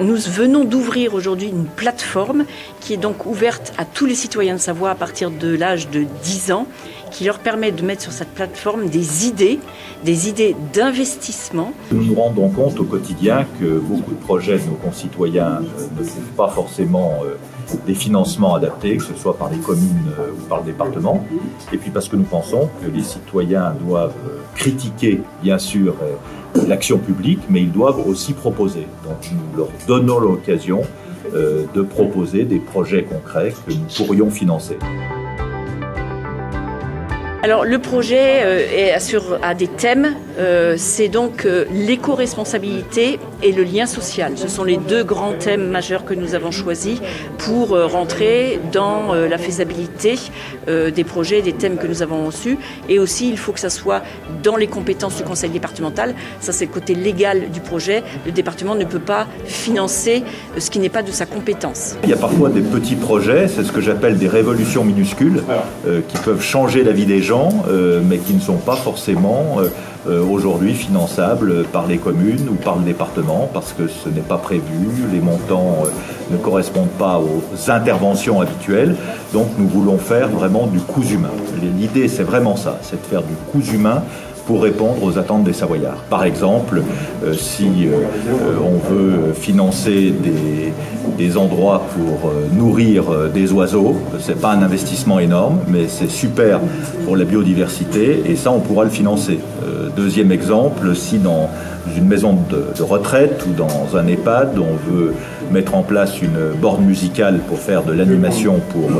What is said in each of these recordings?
Nous venons d'ouvrir aujourd'hui une plateforme qui est donc ouverte à tous les citoyens de Savoie à partir de l'âge de 10 ans, qui leur permet de mettre sur cette plateforme des idées, des idées d'investissement. Nous nous rendons compte au quotidien que beaucoup de projets de nos concitoyens euh, ne trouvent pas forcément euh, des financements adaptés, que ce soit par les communes euh, ou par le département. Et puis parce que nous pensons que les citoyens doivent critiquer, bien sûr, l'action publique, mais ils doivent aussi proposer. Donc nous leur donnons l'occasion de proposer des projets concrets que nous pourrions financer. Alors le projet euh, est sur, a des thèmes, euh, c'est donc euh, l'éco-responsabilité et le lien social. Ce sont les deux grands thèmes majeurs que nous avons choisis pour rentrer dans la faisabilité des projets, des thèmes que nous avons reçus. Et aussi, il faut que ça soit dans les compétences du conseil départemental. Ça, c'est le côté légal du projet. Le département ne peut pas financer ce qui n'est pas de sa compétence. Il y a parfois des petits projets, c'est ce que j'appelle des révolutions minuscules, qui peuvent changer la vie des gens euh, mais qui ne sont pas forcément euh, euh, aujourd'hui finançables par les communes ou par le département parce que ce n'est pas prévu, les montants ne correspondent pas aux interventions habituelles. Donc nous voulons faire vraiment du coût humain. L'idée c'est vraiment ça, c'est de faire du coût humain pour répondre aux attentes des Savoyards. Par exemple, euh, si euh, euh, on veut financer des, endroits pour nourrir des oiseaux, c'est pas un investissement énorme, mais c'est super pour la biodiversité et ça on pourra le financer. deuxième exemple, si dans une maison de, retraite ou dans un EHPAD, on veut mettre en place une borne musicale pour faire de l'animation pour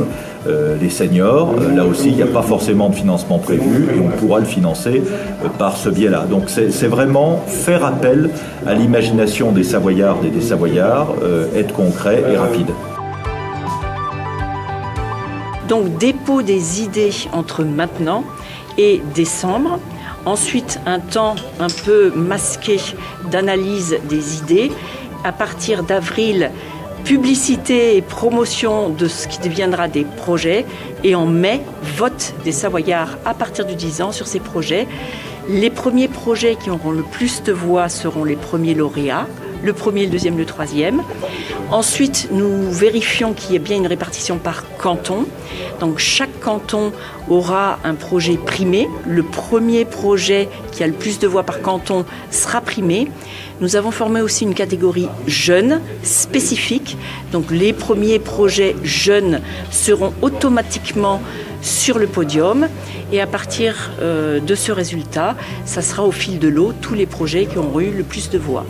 euh, les seniors. Euh, là aussi, il n'y a pas forcément de financement prévu et on pourra le financer euh, par ce biais-là. Donc c'est vraiment faire appel à l'imagination des Savoyardes et des Savoyards, être concret et rapide. Donc dépôt des idées entre maintenant et décembre. Ensuite, un temps un peu masqué d'analyse des idées. À partir d'avril, publicité et promotion de ce qui deviendra des projets. Et en mai, vote des Savoyards à partir du 10 ans sur ces projets. Les premiers projets qui auront le plus de voix seront les premiers lauréats le premier, le deuxième, le troisième. Ensuite, nous vérifions qu'il y ait bien une répartition par canton. Donc chaque canton aura un projet primé. Le premier projet qui a le plus de voix par canton sera primé. Nous avons formé aussi une catégorie jeunes spécifique. Donc les premiers projets jeunes seront automatiquement sur le podium. Et à partir euh, de ce résultat, ça sera au fil de l'eau tous les projets qui auront eu le plus de voix.